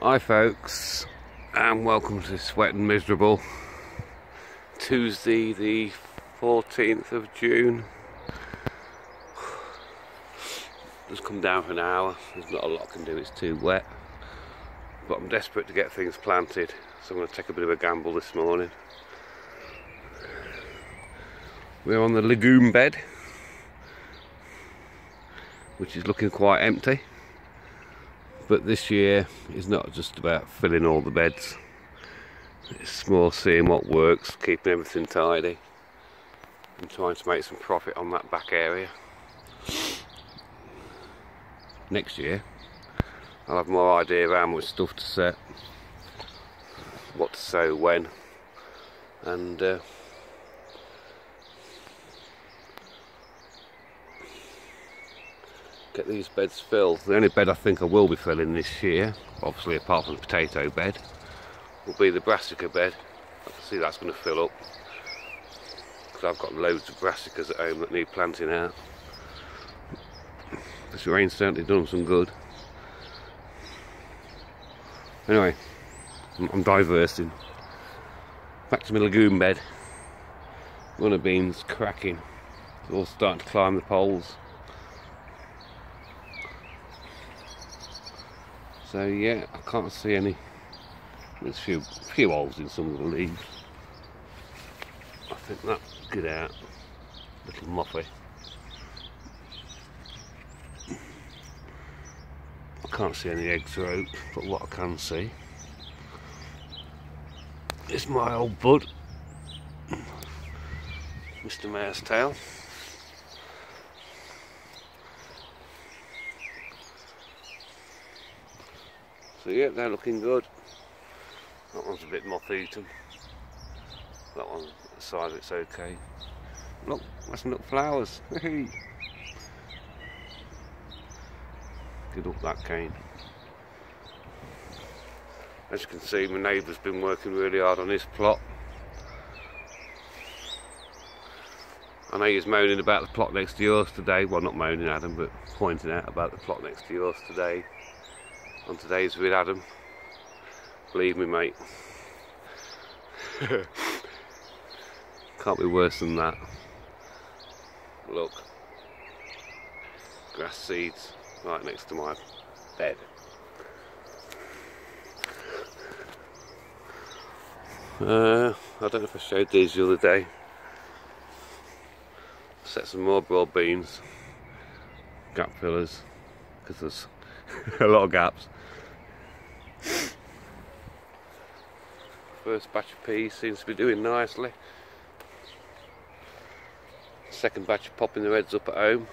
Hi folks and welcome to wet and miserable Tuesday the 14th of June. Just come down for an hour. There's not a lot I can do. It's too wet. But I'm desperate to get things planted so I'm going to take a bit of a gamble this morning. We're on the legume bed which is looking quite empty but this year is not just about filling all the beds. It's more seeing what works keeping everything tidy and trying to make some profit on that back area. Next year I'll have more idea of how much stuff to set what to sow when and uh, get these beds filled. The only bed I think I will be filling this year, obviously apart from the potato bed, will be the brassica bed. I can see that's going to fill up because I've got loads of brassicas at home that need planting out. This rain's certainly done some good. Anyway, I'm diversing. Back to my legume bed. Runner beans cracking. It's all starting to climb the poles. So yeah, I can't see any. There's a few, few holes in some of the leaves. I think that's good out. Little muffy. I can't see any eggs or oak, but what I can see is my old bud, Mr. Mare's Tail. So yeah, they're looking good. That one's a bit moth-eaten. That one, the size it's okay. Look, that's little flowers. Good up that cane. As you can see, my neighbour's been working really hard on his plot. I know he's moaning about the plot next to yours today. Well, not moaning him, but pointing out about the plot next to yours today on today's with Adam. Believe me, mate. Can't be worse than that. Look. Grass seeds right next to my bed. Uh, I don't know if I showed these the other day. Set some more broad beans, gap fillers, because there's a lot of gaps. First batch of peas seems to be doing nicely. Second batch of popping their heads up at home,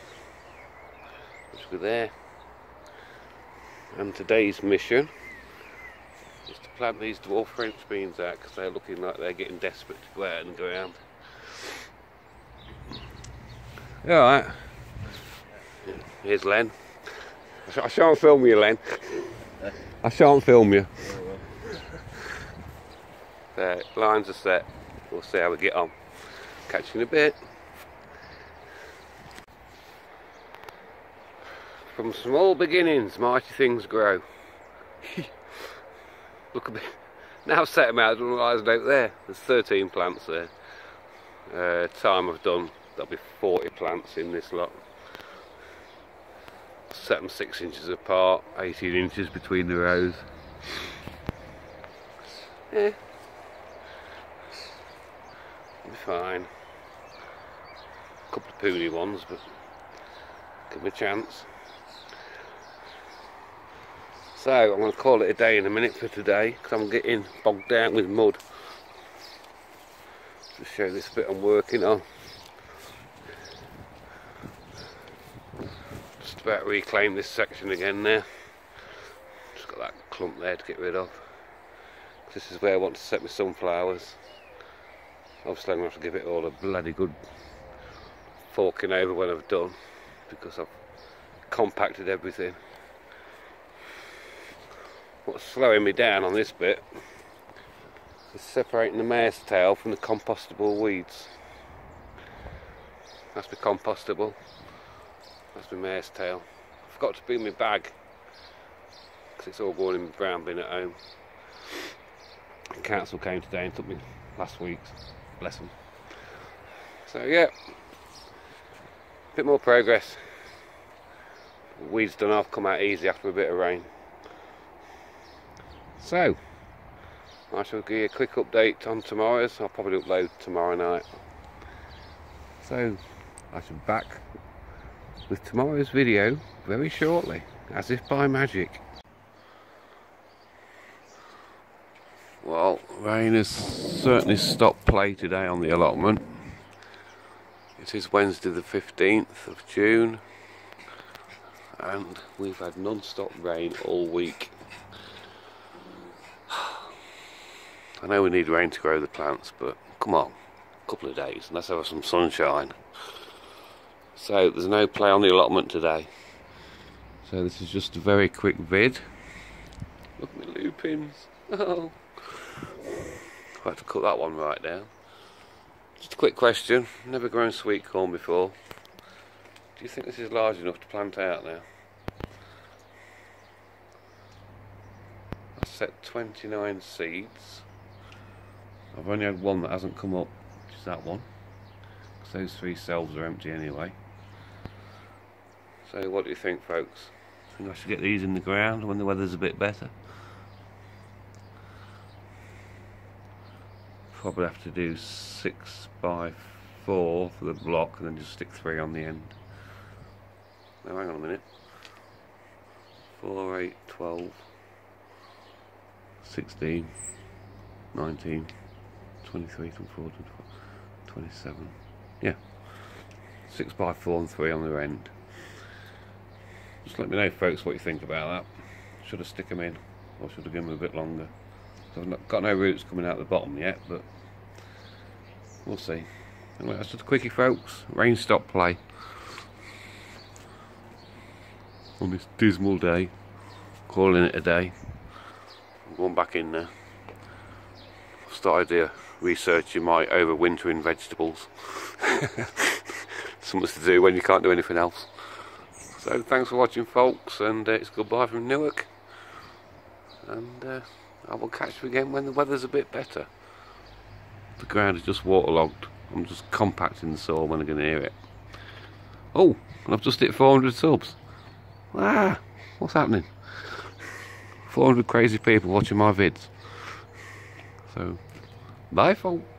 which were there. And today's mission is to plant these dwarf French beans out because they're looking like they're getting desperate to go out in the ground. Alright. Here's Len. I shan't film you, Len. I shan't film you. There, lines are set. We'll see how we get on. Catch you in a bit. From small beginnings, mighty things grow. Look a bit. Now I've set them out, realised out there. There's 13 plants there. Uh, time I've done, there'll be 40 plants in this lot set them six inches apart, 18 inches between the rows. Yeah, be fine. A couple of poony ones, but give them a chance. So I'm going to call it a day in a minute for today because I'm getting bogged down with mud. To show this bit I'm working on. About reclaim this section again now. Just got that clump there to get rid of. This is where I want to set my sunflowers. Obviously I'm going to have to give it all a bloody good forking over when I've done because I've compacted everything. What's slowing me down on this bit is separating the mare's tail from the compostable weeds. That's the compostable. That's my mare's tail. I forgot to bring my bag. because it's all going in the brown bin at home. The council came today and took me last week. Bless them. So yeah, a bit more progress. Weeds done off, come out easy after a bit of rain. So, I shall give you a quick update on tomorrow's. I'll probably upload tomorrow night. So, I shall be back with tomorrow's video very shortly, as if by magic. Well, rain has certainly stopped play today on the allotment. It is Wednesday the 15th of June and we've had non-stop rain all week. I know we need rain to grow the plants, but come on, a couple of days, and let's have some sunshine. So there's no play on the allotment today. So this is just a very quick vid. Look at my lupins. Oh. I have to cut that one right down. Just a quick question. Never grown sweet corn before. Do you think this is large enough to plant out now? I set 29 seeds. I've only had one that hasn't come up, which is that one. Because those three cells are empty anyway. So what do you think folks? I think I should get these in the ground when the weather's a bit better. Probably have to do six by four for the block and then just stick three on the end. Now hang on a minute. 4, 8, 12, 16, 19, 23, 24, 27. Yeah. 6 by 4 and 3 on the end. Just let me know folks what you think about that. Should I stick them in or should I give them a bit longer? So I've not, got no roots coming out the bottom yet but we'll see. Anyway that's just a quickie folks. Rain stop play on this dismal day. Calling it a day. I'm going back in there. started uh, researching my overwintering vegetables. Something to do when you can't do anything else. So thanks for watching folks and uh, it's goodbye from Newark. And uh, I will catch you again when the weather's a bit better. The ground is just waterlogged. I'm just compacting the soil when I'm going to hear it. Oh, I've just hit 400 subs. Ah, what's happening? 400 crazy people watching my vids. So, bye folks.